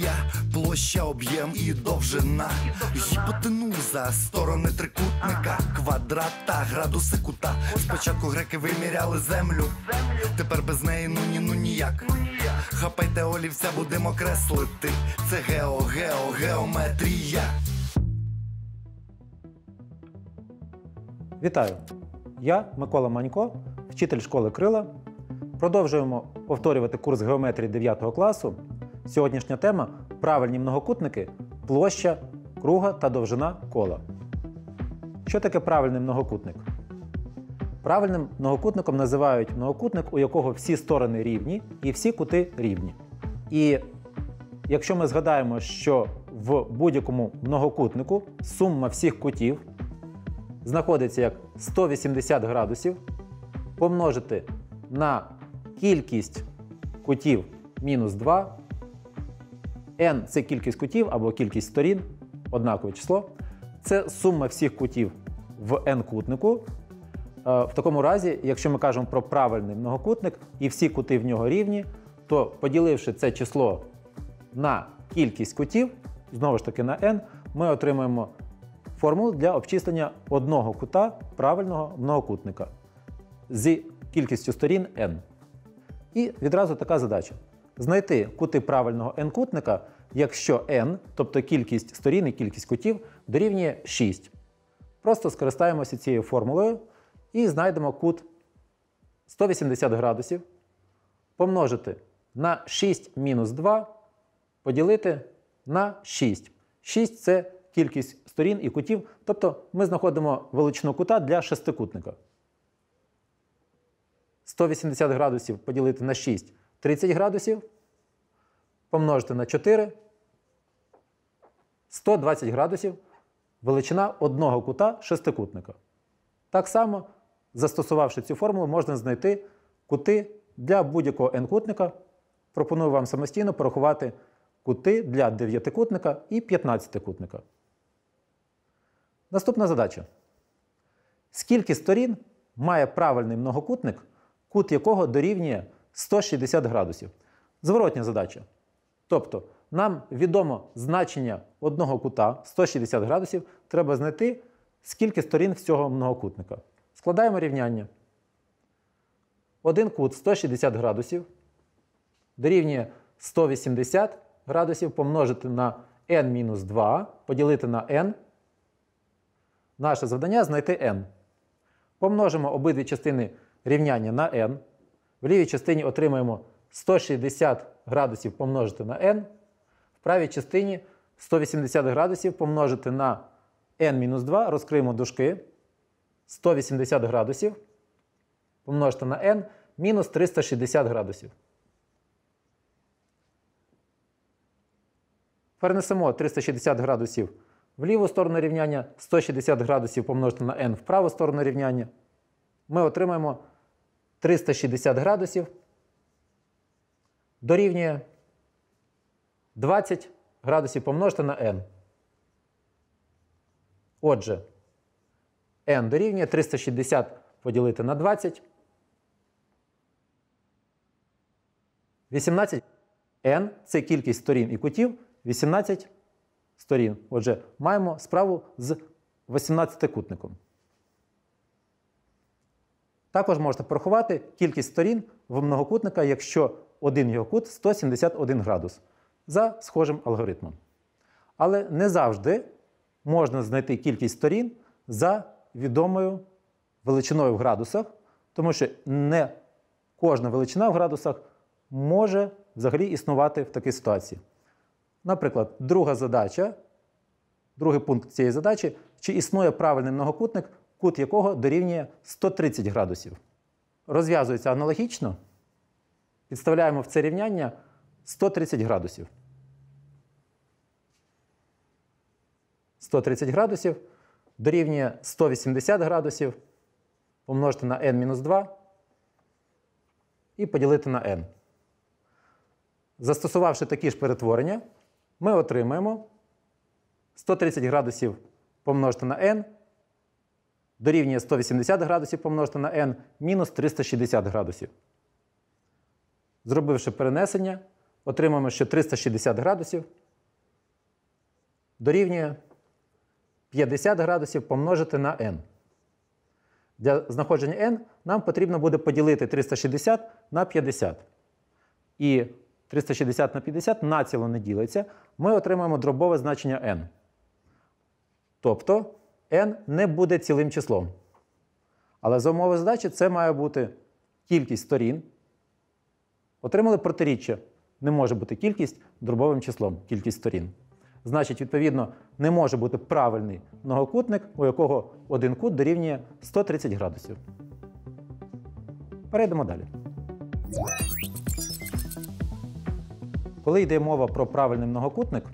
Геометрія, площа, об'єм і довжина. Гіпотенуза, сторони трикутника, квадрат та градуси кута. Спочатку греки виміряли землю, тепер без неї ну ні, ну ніяк. Хапайте олівця, будемо креслити. Це гео, гео, геометрія. Вітаю! Я Микола Манько, вчитель школи Крила. Продовжуємо повторювати курс геометрії 9 класу. Сьогоднішня тема правильні многокутники, площа, круга та довжина кола. Що таке правильний многокутник? Правильним многокутником називають многокутник, у якого всі сторони рівні і всі кути рівні. І якщо ми згадаємо, що в будь-якому многокутнику сума всіх кутів знаходиться як 180 градусів, помножити на кількість кутів мінус 2. N це кількість кутів або кількість сторін, однакове число. Це сума всіх кутів в n-кутнику. Е, В такому разі, якщо ми кажемо про правильний многокутник і всі кути в нього рівні, то поділивши це число на кількість кутів, знову ж таки на n, ми отримаємо формулу для обчислення одного кута правильного многокутника з кількістю сторін n. І відразу така задача: знайти кути правильного n-кутника, якщо n, тобто кількість сторін і кількість кутів, дорівнює 6. Просто скористаємося цією формулою і знайдемо кут 180 градусів, помножити на 6 мінус 2, поділити на 6. 6 це кількість сторін і кутів, тобто ми знаходимо величину кута для шестикутника. 180 градусів поділити на 6 30 градусів. Помножити на 4 120 градусів величина одного кута шестикутника. Так само, застосувавши цю формулу, можна знайти кути для будь-якого n-кутника. Пропоную вам самостійно порахувати кути для дев'ятикутника і 15-кутника. Наступна задача. Скільки сторін має правильний многокутник, кут якого дорівнює 160 градусів? Зворотня задача. Тобто, нам відомо значення одного кута 160 градусів, треба знайти, скільки сторін всього многокутника. Складаємо рівняння. Один кут 160 градусів дорівнює 180 градусів помножити на n-2, поділити на n. Наше завдання знайти n. Помножимо обидві частини рівняння на n. В лівій частині отримаємо 160 градусів помножити на n. В правій частині 180 градусів помножити на n-2, розкриємо дужки. 180 градусів помножити на n мінус 360 градусів. Перенесемо 360 градусів в ліву сторону рівняння, 160 градусів помножити на n в праву сторону рівняння. Ми отримаємо 360 градусів дорівнює 20 градусів помножити на n. Отже, n дорівнює 360 поділити на 20. 18 n це кількість сторін і кутів. 18 сторін. Отже, маємо справу з 18-кутником. Також можете порахувати кількість сторін в многокутника, якщо один його кут 171 градус за схожим алгоритмом. Але не завжди можна знайти кількість сторін за відомою величиною в градусах, тому що не кожна величина в градусах може взагалі існувати в такій ситуації. Наприклад, друга задача, другий пункт цієї задачі, чи існує правильний многокутник, кут якого дорівнює 130 градусів. Розв'язується аналогічно. Підставляємо в це рівняння 130 градусів. 130 градусів дорівнює 180 градусів помножити на n-2 і поділити на n. Застосувавши такі ж перетворення, ми отримаємо 130 градусів помножити на n дорівнює 180 градусів помножити на n мінус 360 градусів. Зробивши перенесення, отримаємо, що 360 градусів дорівнює 50 градусів помножити на n. Для знаходження n нам потрібно буде поділити 360 на 50. І 360 на 50 націло не ділиться. Ми отримаємо дробове значення n. Тобто n не буде цілим числом. Але за умови задачі це має бути кількість сторін. Отримали протиріччя. Не може бути кількість дробовим числом, кількість сторін. Значить, відповідно, не може бути правильний многокутник, у якого один кут дорівнює 130 градусів. Перейдемо далі. Коли йде мова про правильний многокутник,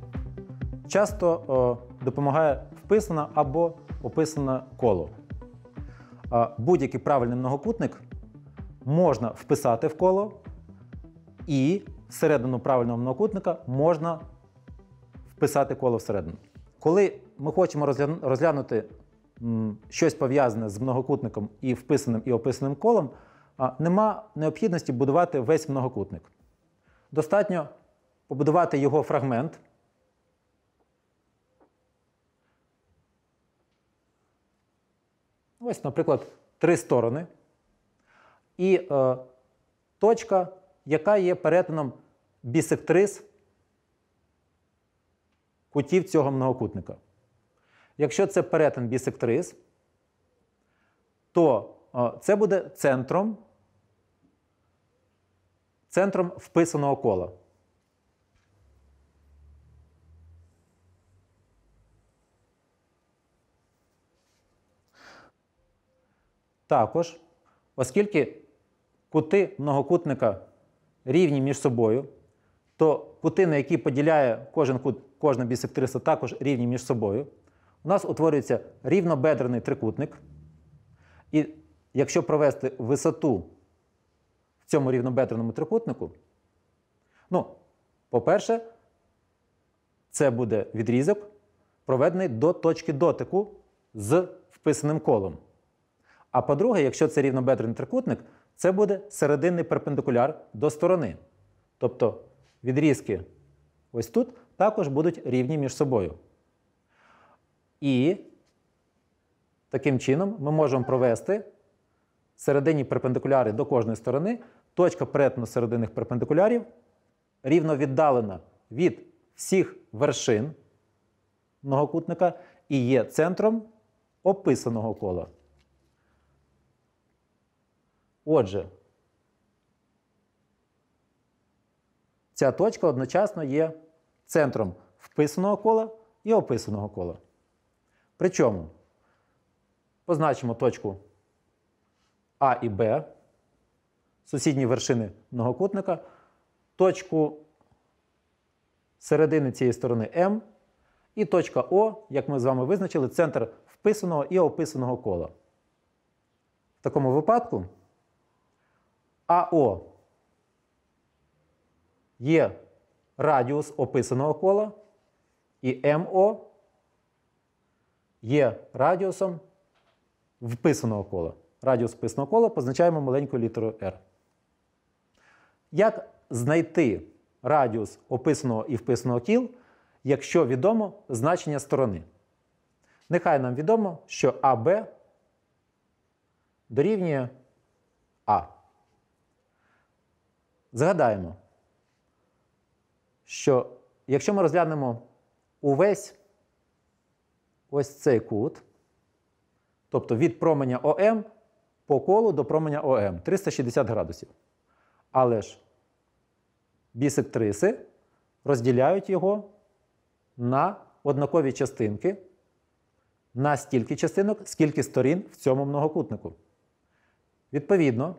часто о, допомагає вписане або описане коло. Будь-який правильний многокутник можна вписати в коло, і всередину правильного многокутника можна вписати коло всередину. Коли ми хочемо розглянути щось пов'язане з многокутником і вписаним і описаним колом, нема необхідності будувати весь многокутник. Достатньо побудувати його фрагмент. Ось, наприклад, три сторони. І е, точка, яка є перетином бісектрис кутів цього многокутника. Якщо це перетин бісектрис, то е, це буде центром, центром вписаного кола. Також, оскільки кути многокутника рівні між собою, то кути, на які поділяє кожен кут, кожна бісектриса, також рівні між собою. У нас утворюється рівнобедрений трикутник. І якщо провести висоту в цьому рівнобедреному трикутнику, ну, по-перше, це буде відрізок, проведений до точки дотику з вписаним колом. А по-друге, якщо це рівнобедрений трикутник, це буде серединний перпендикуляр до сторони. Тобто відрізки ось тут також будуть рівні між собою. І таким чином ми можемо провести серединні перпендикуляри до кожної сторони. Точка перетину серединних перпендикулярів рівно віддалена від всіх вершин многокутника і є центром описаного кола. Отже, ця точка одночасно є центром вписаного кола і описаного кола. Причому позначимо точку А і Б, сусідні вершини многокутника, точку середини цієї сторони М і точка О, як ми з вами визначили, центр вписаного і описаного кола. В такому випадку АО є радіус описаного кола, і МО є радіусом вписаного кола. Радіус вписаного кола позначаємо маленькою літерою R. Як знайти радіус описаного і вписаного кіл, якщо відомо значення сторони? Нехай нам відомо, що АБ дорівнює А. Згадаємо, що якщо ми розглянемо увесь ось цей кут, тобто від променя ОМ по колу до променя ОМ 360 градусів. Але ж бісектриси розділяють його на однакові частинки, на стільки частинок, скільки сторін в цьому многокутнику. Відповідно,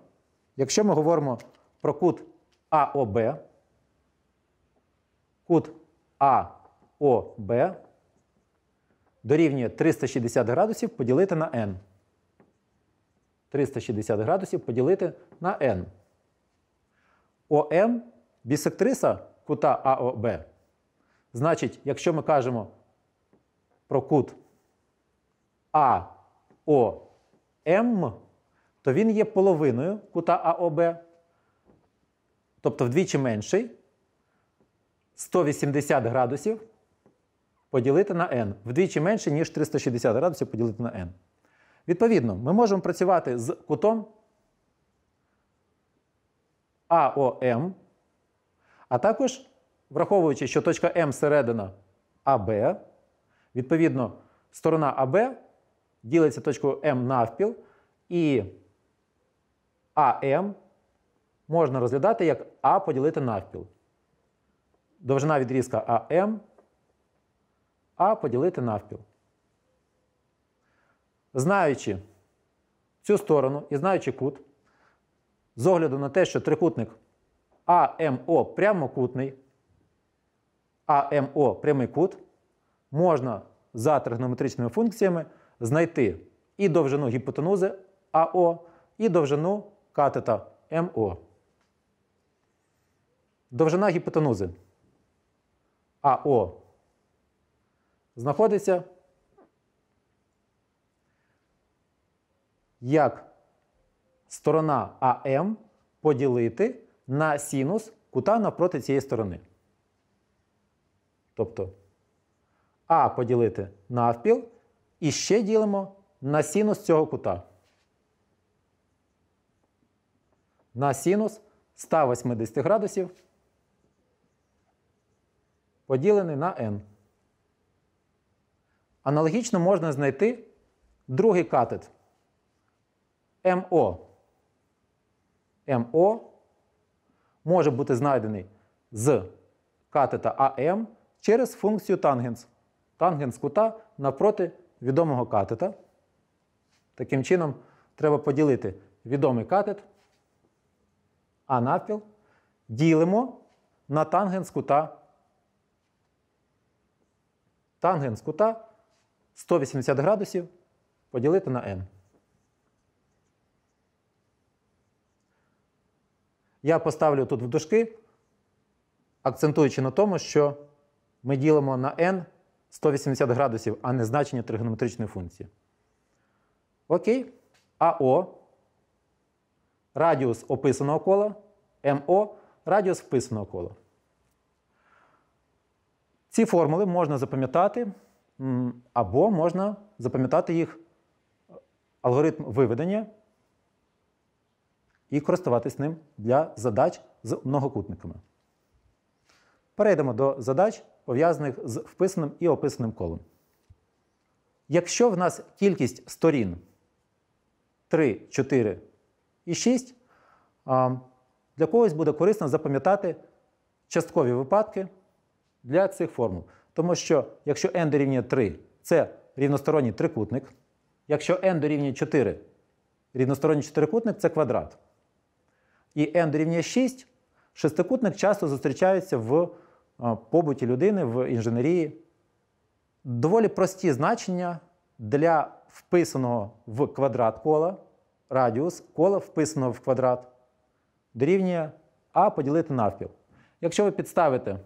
якщо ми говоримо про кут АОБ, кут АОБ дорівнює 360 градусів поділити на n. 360 градусів поділити на n. ОМ бісектриса кута АОБ. Значить, якщо ми кажемо про кут АОМ, то він є половиною кута АОБ, тобто вдвічі менший. 180 градусів поділити на n. Вдвічі менше, ніж 360 градусів поділити на n. Відповідно, ми можемо працювати з кутом АОМ, а також, враховуючи, що точка М середина АБ, відповідно, сторона АБ ділиться точкою М навпіл, і АМ можна розглядати як А поділити навпіл. Довжина відрізка АМ А поділити навпіл. Знаючи цю сторону і знаючи кут, з огляду на те, що трикутник АМО прямокутний, АМО прямий кут, можна за тригонометричними функціями знайти і довжину гіпотенузи АО, і довжину катета МО. Довжина гіпотенузи АО знаходиться як сторона АМ поділити на синус кута навпроти цієї сторони. Тобто А поділити навпіл і ще ділимо на синус цього кута. На синус 180 градусів поділений на n. Аналогічно можна знайти другий катет МО. МО може бути знайдений з катета АМ через функцію тангенс. Тангенс кута навпроти відомого катета. Таким чином, треба поділити відомий катет А навпіл, ділимо на тангенс кута. Тангенс кута 180 градусів поділити на n. Я поставлю тут в дужки, акцентуючи на тому, що ми ділимо на n 180 градусів, а не значення тригонометричної функції. Окей. АО радіус описаного кола, МО радіус вписаного кола. Ці формули можна запам'ятати, або можна запам'ятати їх алгоритм виведення і користуватись ним для задач з многокутниками. Перейдемо до задач, пов'язаних з вписаним і описаним колом. Якщо в нас кількість сторін 3, 4 і 6, для когось буде корисно запам'ятати часткові випадки для цих формул. Тому що якщо n дорівнює 3 це рівносторонній трикутник, якщо n дорівнює 4 рівносторонній чотирикутник це квадрат. І n дорівнює 6, шестикутник часто зустрічається в побуті людини в інженерії. Доволі прості значення для вписаного в квадрат кола, радіус кола вписаного в квадрат, дорівнює А поділити навпіл. Якщо ви підставите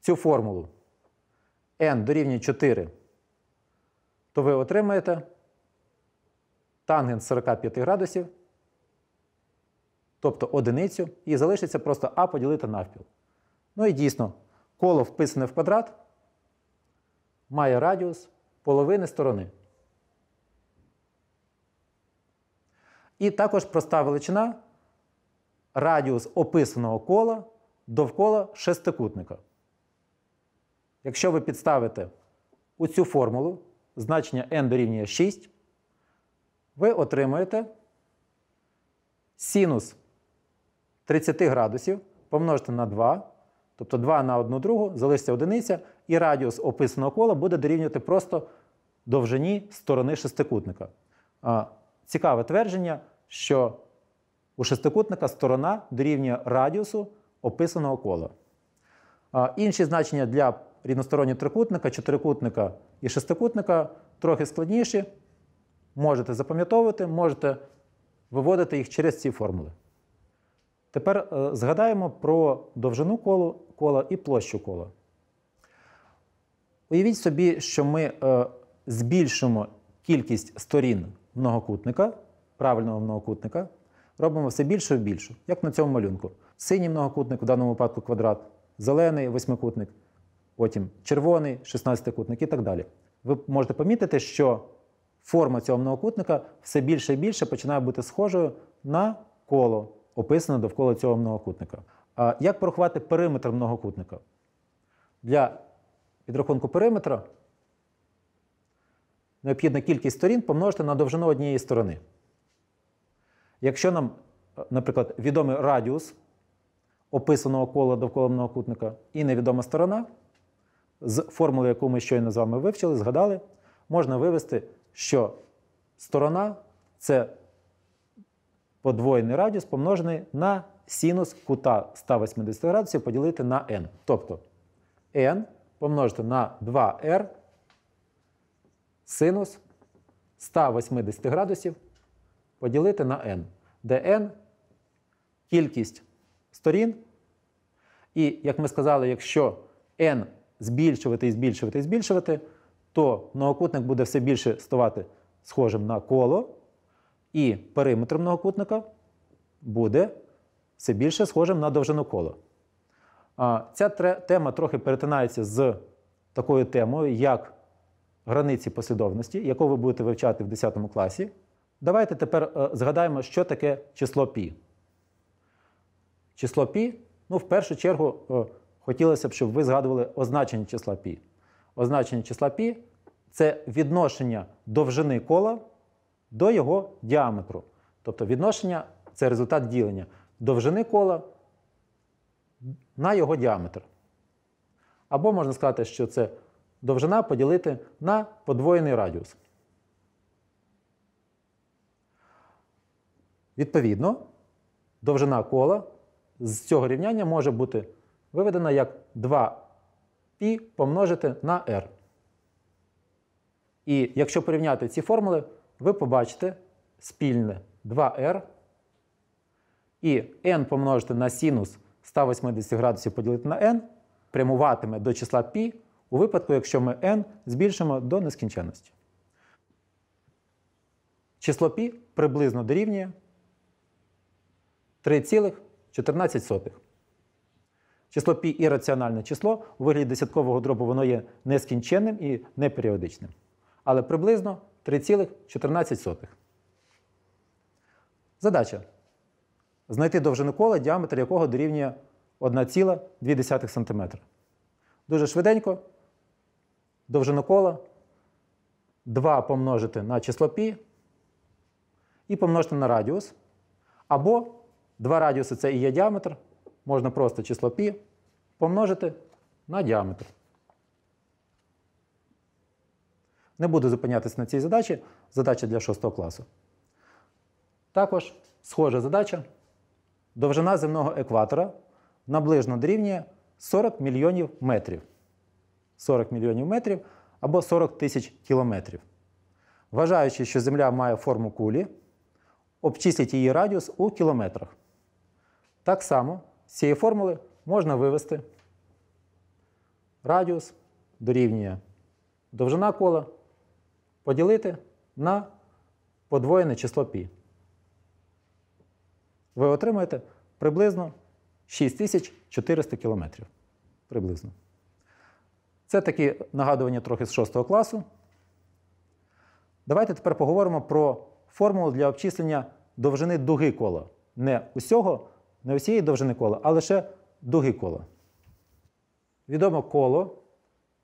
цю формулу n дорівнює 4, то ви отримаєте тангенс 45 градусів тобто одиницю, і залишиться просто А поділити навпіл. Ну і дійсно, коло вписане в квадрат має радіус половини сторони. І також проста величина радіус описаного кола довкола шестикутника. Якщо ви підставите у цю формулу значення n дорівнює 6, ви отримаєте синус 30 градусів помножити на 2, тобто 2 на 1 другу, залишиться одиниця, і радіус описаного кола буде дорівнювати просто довжині сторони шестикутника. Цікаве твердження, що у шестикутника сторона дорівнює радіусу описаного кола. Інші значення для рівностороннього трикутника, чотирикутника і шестикутника трохи складніші. Можете запам'ятовувати, можете виводити їх через ці формули. Тепер е, згадаємо про довжину колу, кола і площу кола. Уявіть собі, що ми е, збільшимо кількість сторін многокутника, правильного многокутника, робимо все більше і більше, як на цьому малюнку. Синій многокутник, в даному випадку квадрат, зелений восьмикутник, потім червоний 16-кутник і так далі. Ви можете помітити, що форма цього многокутника все більше і більше починає бути схожою на коло, описане довкола цього многокутника. А як порахувати периметр многокутника? Для підрахунку периметра необхідна кількість сторін помножити на довжину однієї сторони. Якщо нам, е, наприклад, відомий радіус описаного кола довкола многокутника і невідома сторона, з формули, яку ми щойно з вами вивчили, згадали, можна вивести, що сторона це подвоєний радіус помножений на синус кута 180 градусів поділити на n. Тобто n помножити на 2r синус 180 градусів поділити на n, де n кількість сторін. І, як ми сказали, якщо n збільшувати і збільшувати і збільшувати, то многокутник буде все більше ставати схожим на коло, і периметр многокутника буде все більше схожим на довжину кола. Ця тема трохи перетинається з такою темою, як границі послідовності, яку ви будете вивчати в 10 класі. Давайте тепер е, згадаємо, що таке число π. Число π, ну, в першу чергу, е, хотілося б, щоб ви згадували означення числа π. Означення числа π це відношення довжини кола до його діаметру. Тобто відношення це результат ділення довжини кола на його діаметр. Або можна сказати, що це довжина поділити на подвоєний радіус. Відповідно, довжина кола з цього рівняння може бути виведена як 2π помножити на r. І якщо порівняти ці формули, ви побачите спільне 2r і n помножити на синус 180 градусів поділити на n прямуватиме до числа π у випадку, якщо ми n збільшимо до нескінченності. Число π приблизно дорівнює 3,14. Число π ірраціональне число у вигляді десяткового дробу воно є нескінченним і неперіодичним. Але приблизно 3,14. Задача. Знайти довжину кола, діаметр якого дорівнює 1,2 см. Дуже швиденько. Довжину кола 2 помножити на число π і помножити на радіус. Або два радіуси це і є діаметр. Можна просто число π помножити на діаметр. Не буду зупинятися на цій задачі. Задача для 6 класу. Також схожа задача. Довжина земного екватора наближно дорівнює 40 мільйонів метрів. 40 мільйонів метрів або 40 тисяч кілометрів. Вважаючи, що Земля має форму кулі, обчисліть її радіус у кілометрах. Так само з цієї формули можна вивести радіус дорівнює довжина кола поділити на подвоєне число π. Ви отримаєте приблизно 6400 кілометрів. Приблизно. Це такі нагадування трохи з 6 класу. Давайте тепер поговоримо про формулу для обчислення довжини дуги кола. Не усього, не усієї довжини кола, а лише дуги кола. Відомо коло,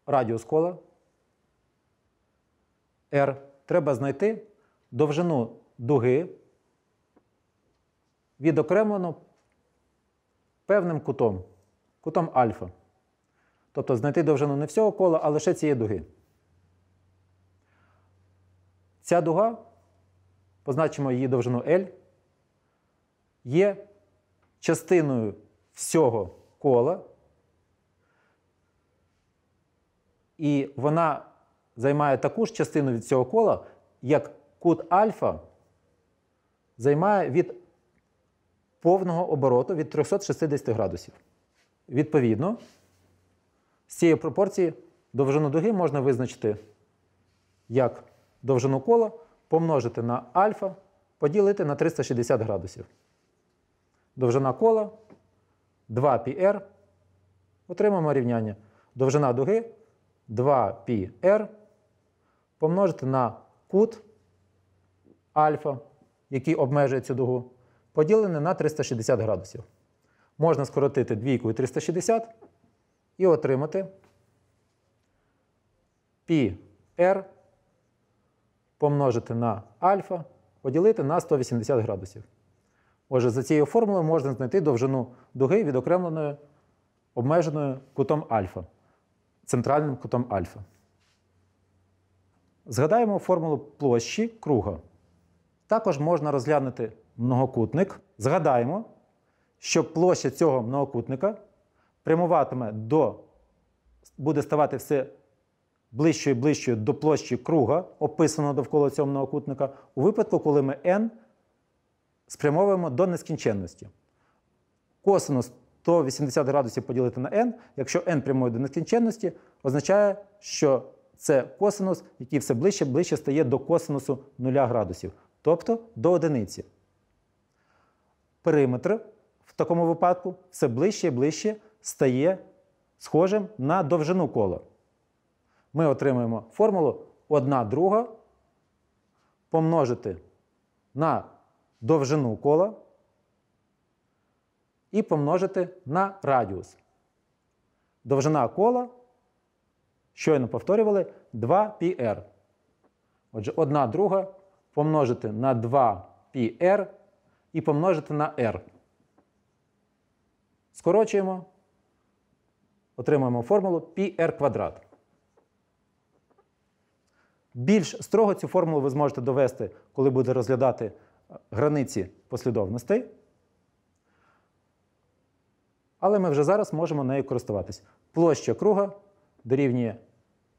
радіус кола R. Треба знайти довжину дуги відокремлено певним кутом, кутом альфа. Тобто знайти довжину не всього кола, а лише цієї дуги. Ця дуга, позначимо її довжину L, є частиною всього кола, і вона займає таку ж частину від цього кола, як кут альфа займає від повного обороту від 360 градусів. Відповідно, з цієї пропорції довжину дуги можна визначити як довжину кола помножити на альфа, поділити на 360 градусів Довжина кола 2πr Отримаємо рівняння. Довжина дуги 2πr помножити на кут альфа, який обмежує цю дугу, поділене на 360 градусів. Можна скоротити двійкою 360 і отримати πr помножити на альфа, поділити на 180 градусів. Отже, за цією формулою можна знайти довжину дуги відокремленою обмеженою кутом альфа, центральним кутом альфа. Згадаємо формулу площі круга. Також можна розглянути многокутник. Згадаємо, що площа цього многокутника прямуватиме до, буде ставати все ближчою і ближчою до площі круга, описаного довкола цього многокутника, у випадку, коли ми n спрямовуємо до нескінченності. Косинус 180 градусів поділити на n, якщо n прямує до нескінченності, означає, що це косинус, який все ближче ближче стає до косинусу 0 градусів, тобто до одиниці. Периметр в такому випадку все ближче і ближче стає схожим на довжину кола. Ми отримуємо формулу 1 друга помножити на довжину кола і помножити на радіус. Довжина кола, щойно повторювали, 2πr. Отже, 1 друга помножити на 2πr і помножити на r. Скорочуємо, отримуємо формулу πr квадрат. Більш строго цю формулу ви зможете довести, коли будете розглядати границі послідовностей. Але ми вже зараз можемо нею користуватись. Площа круга дорівнює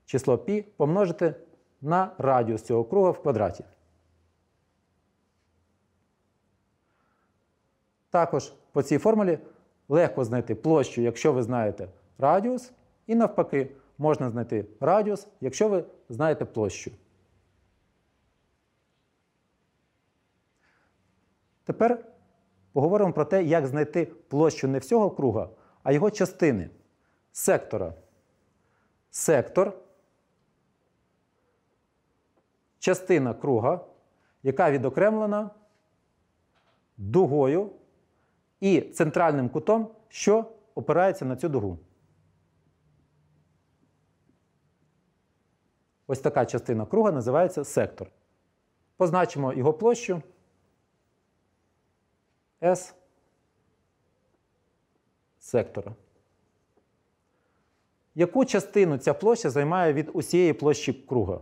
число π помножити на радіус цього круга в квадраті. Також по цій формулі легко знайти площу, якщо ви знаєте радіус, і навпаки, можна знайти радіус, якщо ви знаєте площу. Тепер поговоримо про те, як знайти площу не всього круга, а його частини сектора. Сектор частина круга, яка відокремлена дугою і центральним кутом, що опирається на цю дугу. Ось така частина круга називається сектор. Позначимо його площу S сектора. Яку частину ця площа займає від усієї площі круга?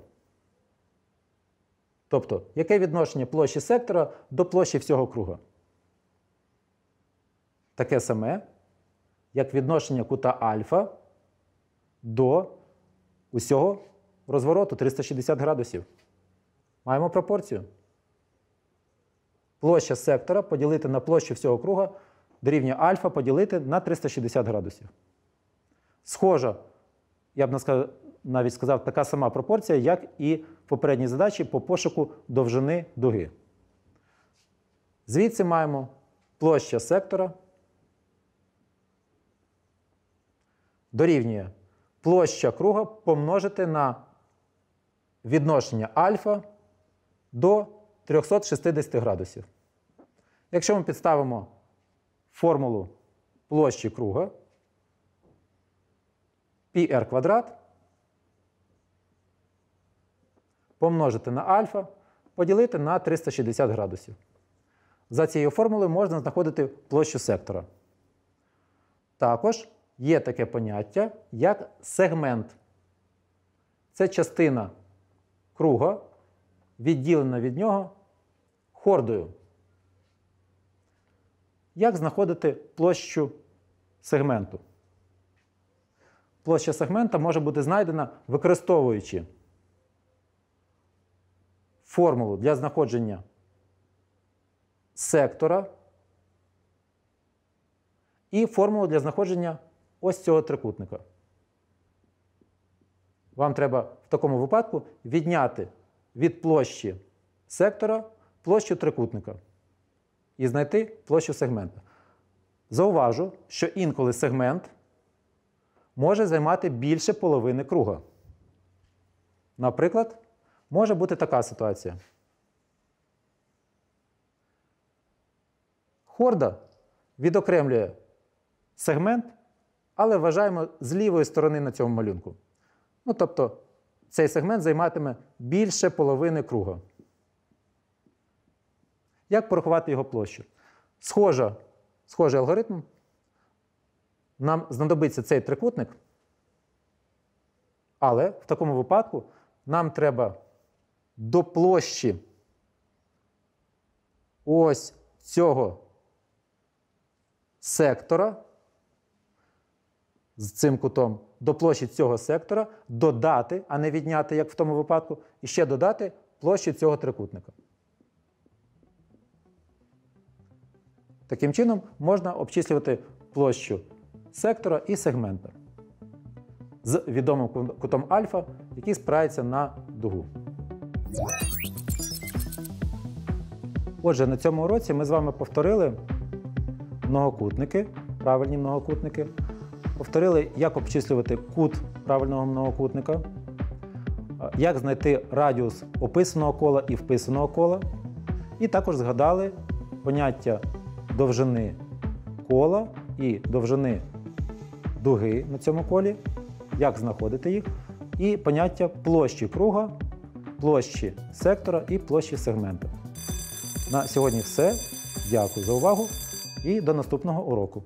Тобто, яке відношення площі сектора до площі всього круга? Таке саме, як відношення кута альфа до усього розвороту 360 градусів. Маємо пропорцію. Площа сектора поділити на площу всього круга дорівнює альфа поділити на 360 градусів. Схожа, я б навіть сказав, така сама пропорція, як і в попередній задачі по пошуку довжини дуги. Звідси маємо площа сектора дорівнює площа круга помножити на відношення альфа до 360 градусів. Якщо ми підставимо формулу площі круга πr квадрат помножити на альфа, поділити на 360 градусів. За цією формулою можна знаходити площу сектора. Також є таке поняття, як сегмент. Це частина круга, відділена від нього хордою. Як знаходити площу сегменту? Площа сегмента може бути знайдена використовуючи формулу для знаходження сектора і формулу для знаходження ось цього трикутника. Вам треба в такому випадку відняти від площі сектора площу трикутника і знайти площу сегмента. Зауважу, що інколи сегмент може займати більше половини круга. Наприклад, може бути така ситуація. Хорда відокремлює сегмент, але вважаємо з лівої сторони на цьому малюнку. Ну, тобто, цей сегмент займатиме більше половини круга. Як порахувати його площу? Схожа, схожий алгоритм. Нам знадобиться цей трикутник, але в такому випадку нам треба до площі ось цього сектора з цим кутом до площі цього сектора додати, а не відняти, як в тому випадку, і ще додати площу цього трикутника. Таким чином можна обчислювати площу сектора і сегмента з відомим кутом альфа, який спирається на дугу. Отже, на цьому уроці ми з вами повторили многокутники, правильні многокутники. Повторили, як обчислювати кут правильного многокутника, як знайти радіус описаного кола і вписаного кола. І також згадали поняття довжини кола і довжини дуги на цьому колі, як знаходити їх, і поняття площі круга, площі сектора і площі сегмента. На сьогодні все. Дякую за увагу і до наступного уроку.